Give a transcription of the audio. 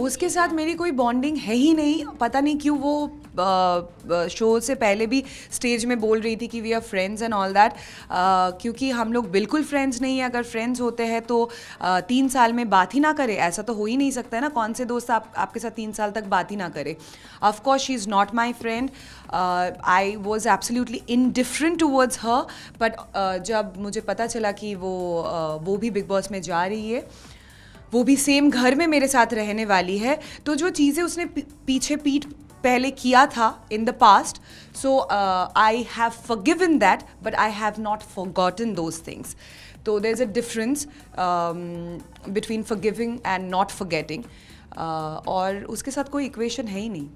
उसके साथ मेरी कोई बॉन्डिंग है ही नहीं। पता नहीं क्यों वो शो से पहले भी स्टेज में बोल रही थी कि we are friends and all that क्योंकि हम लोग बिल्कुल फ्रेंड्स नहीं हैं। अगर फ्रेंड्स होते हैं तो uh, तीन साल में बात ही ना करे। ऐसा तो हो ही नहीं सकता है ना। कौन से दोस्त आप आपके साथ तीन साल तक बात ही ना करे। Of course she is not my friend I was absolutely indifferent towards her but जब मुझे पता चला कि वो uh, वो भी बिग बॉस में जा रही है वो भी सेम घर में मेरे साथ रहने वाली है। तो जो चीज़ें उसने पीछे पीठ पहले किया था in the past so I have forgiven that but I have not forgotten those things तो there is a difference between forgiving and not forgetting और उसके साथ कोई इक्वेशन है ही नहीं।